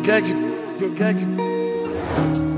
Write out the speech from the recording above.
eu quero que. Eu quero que.